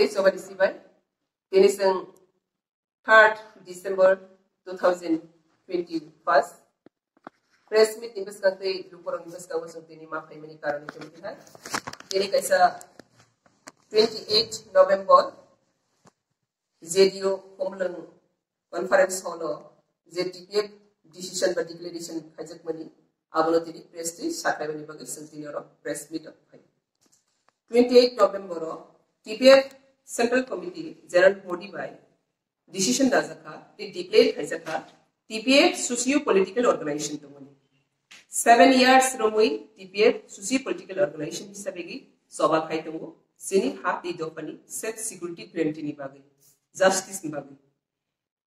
page over the civil. Then is on 3rd December 2021. Press meet in Biscante, Lupur and Biscan was of the Nima Family Caron. Then it is a 28 November ZDO Homeland Conference Hall or ZDP decision by declaration Hajak Money. Abolotini Press the Shakai Money Bugger Centennial of Press Meet of 28 November, TPF Central Committee, General Modi Hodibai, decision da zakat, they declared Haizakat, TPA socio-political organization to moni. Seven years romoi, TPA socio-political organization hisabe gi soba khai to sini hat do pani set security guarantee ni bagi, justice ni bagi.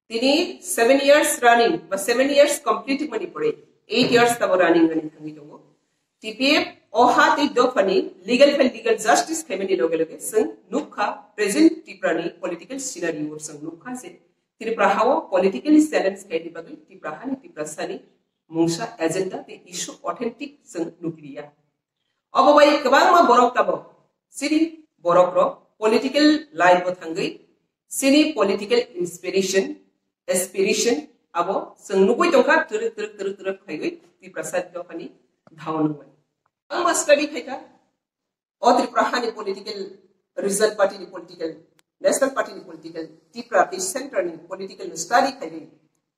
Tini seven years running, ba seven years complete mani pore, eight years tabo running mani thangi to TPM TPF OHAT dopani legal and legal justice family loge loge sang nukha present tiprani political scenario or sang nukha se tiprahawa politically challenge kai dibagai tiprahani tiprasani mungsha agenda the issue authentic sang nukliya obabai kabang ma borok tabo sini borok ro political life thangai sini political inspiration aspiration abo sang nukoi tongkha tur tur tur tur khaigai tiprasad dopani धावन हुए ang mas study khaita o tripura hani political result party ni political political tripura pe center ni political study khai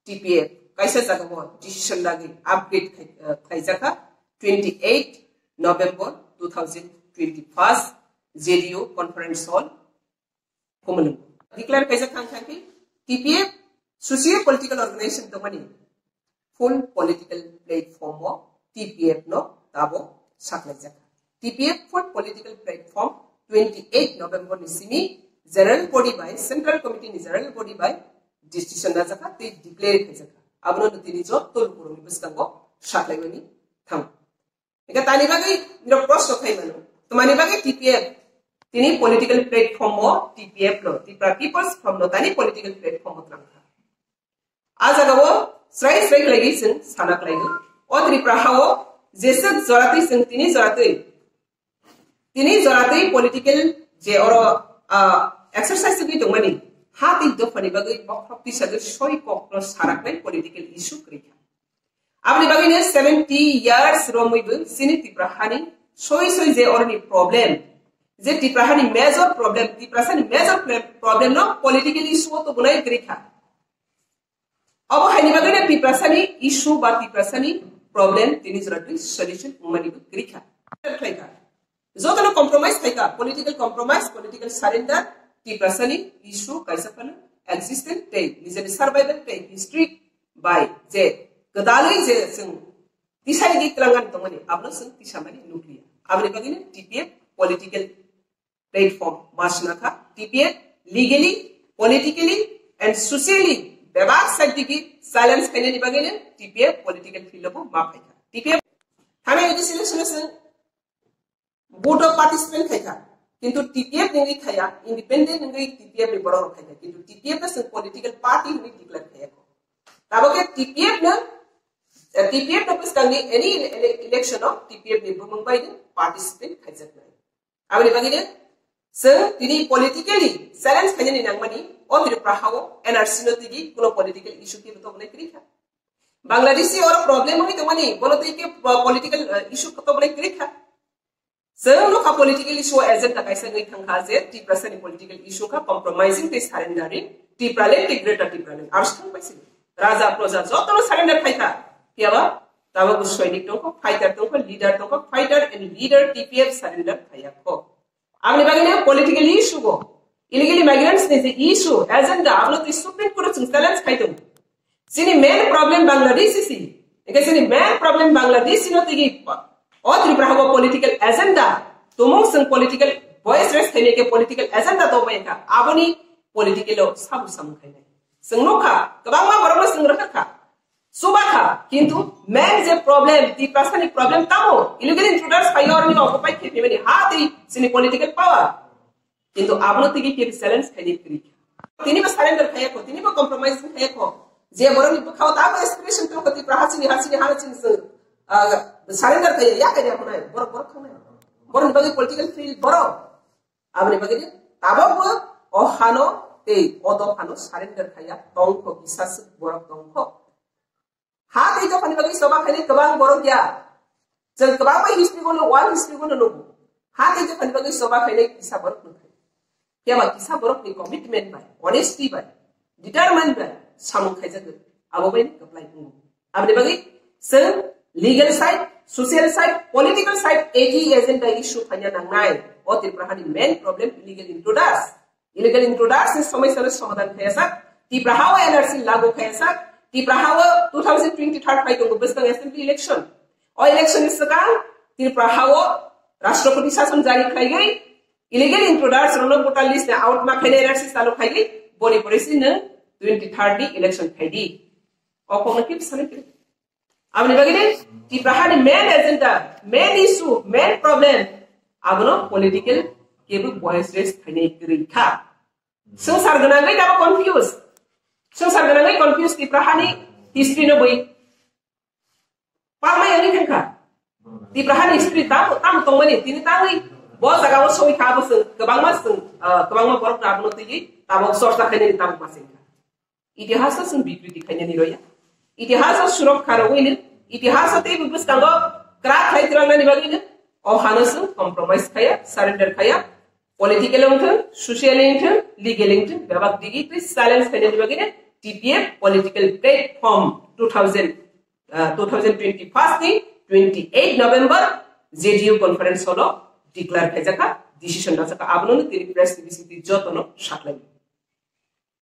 tpf kaisa jaga mo decision lagi upgrade khai jaka 28 november 2021 JDO conference hall Komalung declare kaisa khang khang ki tpf socio political organization to mani full political platform চাকলাইক জায়গা TPF for political platform twenty eight November নিসিমি general body by central committee general body by decision না জায়গা তুই declare হয়ে জায়গা আপনার তো তিনি যত তোর বিস্তাঙ্গ সাকলাইবেনি থাম এটা তাই নিবাগে প্রশ্ন খাই মানো তোমার নিবাগে টিপিএফ তিনি পলিটিক্যাল প্লেটফর্ম টিপিএফ ল তিপ্রা পিপলস ফর্ম লি পলিটিক্যাল প্লেটফর্ম আজ আগাব স্রাই স্রাই লাগিয়েছেন সানাক লাগি ও ত্রিপ্রা হাও জেসদ জরাতেই তিনি জরাতেই তিনি জরাতেই পলিটিক্যাল যে ওর এক্সারসাইজ তুমি তোমানি হাত ইদ্দ ফানি বাগি মখরপ্তি সাদের সই কখনো সারাক নাই পলিটিক্যাল ইস্যু ক্রিয়া আপনি বাগি নে 70 ইয়ার্স রমিব সিনি তিপ্রাহানি সই সই যে অরনি প্রবলেম যে তিপ্রাহানি মেজর প্রবলেম তিপ্রাসানি মেজর প্রবলেম ন পলিটিক্যাল ইস্যু তো বুনাই ক্রিয়া অবহাইনি বাগি নে তিপ্রাসানি ইস্যু বা তিপ্রাসানি problem tini zratui solution umani grikha thaika zotano compromise thaika political compromise political surrender ti prasani issue kaisa pana existent te nizani survival te history by je gadalai je sing tisai gi tlangan tongani abno sing tisamani nuclear abni bagine tpf political platform masna kha tpf legally politically and socially ব্যৱহাৰ চাইডটিকি silence কেনে নিব কেনে T P A political ফিল্ডকো মাফ হৈ থাকে of participant খাই থাক কিন্তু টি পি এফ নিগৰি খাই ইণ্ডিপেণ্ডেণ্ট নিগৰি টি পি এফ বিৱৰণ খাই কিন্তু টি পি এফ আছে পলিটিকেল পাৰ্টি নিগৰি ডিক্লেয়াৰ খাই থাকে তাৰবাবে টি পি এফ ন এফ অফিচ কাৰণে এনি ইলেকশ্যনক টি পি এফ নিৰ্ভৰ মুম্বাই দিন পাৰ্টিচিপেণ্ট নাই আৰু নিবাগিলে So, tini politically, silence kanya ni nang mani, o miru prahawo, NRC no tigi, kuno political issue ki beto bune krikha. Bangladeshi or problem hoi kamani, bono tiki political issue kato bune krikha. So, no ka political issue agent takaisa ngai thangha ze, ti prasa ni political issue ka compromising te surrendering, ti prale ti greater ti prale, arshkan paisi. Raja proja joto no surrender khaika, kiyawa, তাবা সৈনিক টোক fighter টোক leader টোক fighter and leader TPF surrender খাইয়া খো आपने बगैने political issue को इलीगल माइग्रेंट्स ने जी इश्यू एजेंडा आपने तो सुप्रीम कोर्ट से सेलेंस खाई तो सिनी मेन प्रॉब्लम बांग्लादेश सी एक सिनी मेन प्रॉब्लम बांग्लादेश नो तिगी और त्रि प्रभाव पॉलिटिकल एजेंडा तुम संग पॉलिटिकल वॉइस रेस थेने के पॉलिटिकल एजेंडा तो बयन का आपनी पॉलिटिकल सब समझ खाई नहीं संग नोखा कबांगमा बरोबर संग रखा Suba tha, किंतु man is a problem. The person is a problem. Tamo illegal intruders by or you occupy keep political power. কিন্তু আবলো থেকে কি চ্যালেঞ্জ খাই দিতে পারি তিনি বা সারেন্ডার খাই কো তিনি বা কম্প্রোমাইজ খাই কো যে বড় নি খাও তা বা এক্সপ্রেশন তো কতি প্রহাসি নি হাসি নি হাসি নি সারেন্ডার খাই ইয়া করি আপনা বড় বড় খাও না বড় নিবাগে পলিটিক্যাল ফিল বড় আমনে বাগে ও হানো এই অদ হানো সারেন্ডার খাইয়া তংখ বিশ্বাস বড় তংখ borok nu khai ya ba kisa borok ni commitment bai honesty bai determined bai samu khai jaga abo bai apply kungu abne bagi seng legal side social side political side egi agenda issue khanya nangai o tirprahani main problem illegal intruders illegal intruders ni समस्याले समाधान खयासा तिप्राहाव NRC लागू खयासा तिप्राहाव 2023 फाइटंगो बेसबंग assembly election election इसका तिप्राहाव राष्ट्रपति शासन जारी खाई गई इलीगल इंट्रोडर्स रोनो वोटर लिस्ट आउट मा खेने एनआरसी चालू खाई गई बोनी परेसी न 2030 इलेक्शन खाई दी ओ कोन किप सने अब निबगने तिप्राहानि main agenda main issue main problem abno political kebu voice raise thane rikha संसार गनांगै दाबो कन्फ्यूज़ संसार गनांगै कन्फ्यूज ति प्रहानि हिस्ट्री न बै पामै अनि खनखा ति प्रहानि हिस्ट्री दाम ताम तंगमनि तिनि ताङै ब जागाव सय खाबो जों गोबां मा जों गोबां मा बरफ दाबनो तै ताबो सरसा खायनि ताम पासिंखा इतिहास जों बिकृति खायनि रया इतिहास सुरक्षा रवैनो इतिहास ते बुस्तांगो क्रा खायत्रांनानि बागैनो अहानोसो कम्प्रोमाइज खाया सारेन्डार खाया political ington, social ington, legal ington, babak digi tu silence kanya di bagine TPF political platform 2000, uh, 2020 first thing 28 November JDU conference হলো ডিক্লেয়ার হয়ে থাকা ডিসিশন না থাকা আপনার তিনি প্রেস বিসিতে যতন সাকলেন